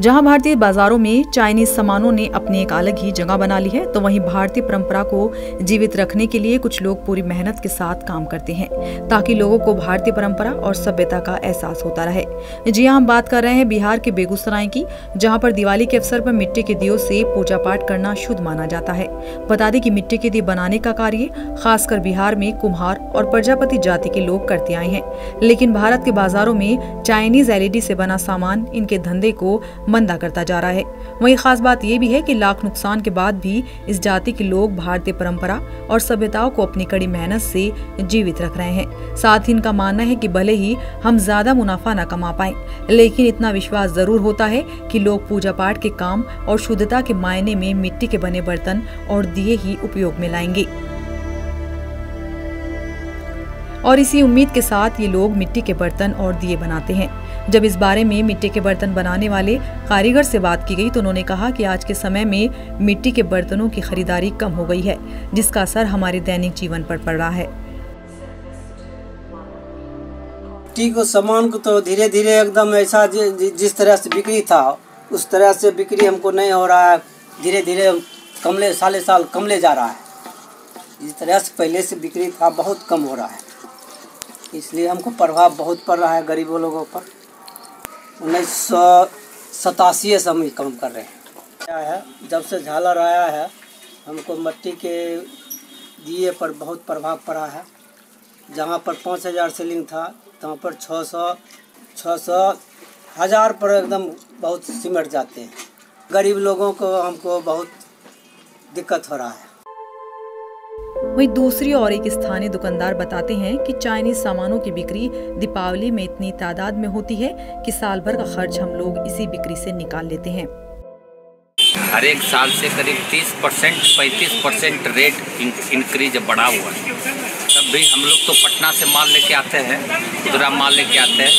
जहाँ भारतीय बाजारों में चाइनीज़ सामानों ने अपनी एक अलग ही जगह बना ली है तो वहीं भारतीय परंपरा को जीवित रखने के लिए कुछ लोग पूरी मेहनत के साथ काम करते हैं, ताकि लोगों को भारतीय परंपरा और सभ्यता का एहसास होता रहे। जी हम बात कर रहे हैं बिहार के बेगूसराय की, जहाँ पर दिवाली के अवसर पर मिट्टी के दियो से पूजा पाठ करना शुद्ध माना जाता है। बता दें कि मिट्टी के दिए बनाने का कार्य खासकर बिहार में कुम्हार और प्रजापति जाति के लोग करते आए हैं, लेकिन भारत के बाजारों में चाइनीज़ एलईडी से बना सामान इनके धंधे को मंदा करता जा रहा है। वहीं खास बात यह भी है कि लाख नुकसान के बाद भी इस जाति के लोग भारतीय परंपरा और सभ्यताओं को अपनी कड़ी मेहनत से जीवित रख रहे हैं। साथ ही इनका मानना है कि भले ही हम ज़्यादा मुनाफा न कमा पाए, लेकिन इतना विश्वास ज़रूर होता है कि लोग पूजा पाठ के काम और शुद्धता के मायने में मिट्टी के बने बर्तन और दिए ही उपयोग में लाएँगे। और इसी उम्मीद के साथ ये लोग मिट्टी के बर्तन और दिए बनाते हैं। जब इस बारे में मिट्टी के बर्तन बनाने वाले कारीगर से बात की गई तो उन्होंने कहा कि आज के समय में मिट्टी के बर्तनों की खरीदारी कम हो गई है, जिसका असर हमारे दैनिक जीवन पर पड़ रहा है। मिट्टी को सामान को तो धीरे धीरे एकदम ऐसा जिस तरह से बिक्री था, उस तरह से बिक्री हमको नहीं हो रहा है। धीरे धीरे कमले, साले साल कमले जा रहा है। जिस तरह से पहले से बिक्री था, बहुत कम हो रहा है। इसलिए हमको प्रभाव बहुत पड़ रहा है गरीबों लोगों पर। उन्नीस सौ सतासी से हम काम कर रहे हैं। क्या है, जब से झालर आया है, हमको मिट्टी के दिए पर बहुत प्रभाव पड़ा है। जहाँ पर पाँच हज़ार सीलिंग था, तहाँ पर छः सौ छः सौ हज़ार पर एकदम बहुत सिमट जाते हैं। गरीब लोगों को हमको बहुत दिक्कत हो रहा है। वहीं दूसरी और एक स्थानीय दुकानदार बताते हैं कि चाइनीज़ सामानों की बिक्री दीपावली में इतनी तादाद में होती है कि साल भर का खर्च हम लोग इसी बिक्री से निकाल लेते हैं। हर एक साल से करीब 30 परसेंट, पैंतीस परसेंट रेट इंक्रीज बढ़ा हुआ है। तब भी हम लोग तो पटना से माल लेके आते हैं, खुदरा माल लेके आते हैं।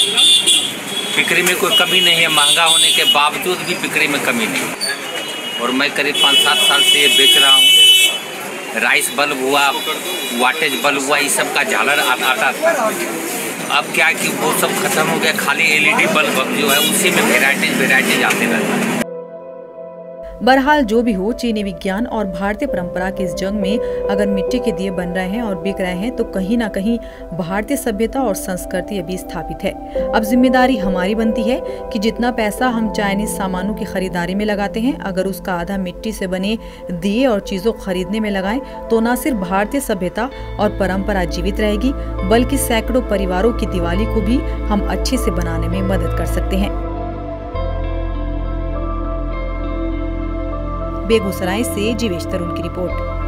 बिक्री में कोई कमी नहीं है, महँगा होने के बावजूद भी बिक्री में कमी नहीं है। और मैं करीब पाँच सात साल से ये बेच रहा हूँ। राइस बल्ब हुआ, वाटेज बल्ब हुआ, ये सब का झालर आता था। अब क्या कि वो सब खत्म हो गया, खाली एलईडी बल्ब जो है उसी में वेराइटीज वेराइटीज आते रहता है। बहरहाल, जो भी हो, चीनी विज्ञान और भारतीय परंपरा के इस जंग में अगर मिट्टी के दिए बन रहे हैं और बिक रहे हैं तो कहीं ना कहीं भारतीय सभ्यता और संस्कृति अभी स्थापित है। अब ज़िम्मेदारी हमारी बनती है कि जितना पैसा हम चाइनीज़ सामानों की खरीदारी में लगाते हैं, अगर उसका आधा मिट्टी से बने दिए और चीज़ों खरीदने में लगाएँ तो न सिर्फ़ भारतीय सभ्यता और परंपरा जीवित रहेगी, बल्कि सैकड़ों परिवारों की दिवाली को भी हम अच्छे से बनाने में मदद कर सकते हैं। बेगूसराय से जीवेश तरुण की रिपोर्ट।